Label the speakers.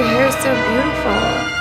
Speaker 1: Your hair is so beautiful.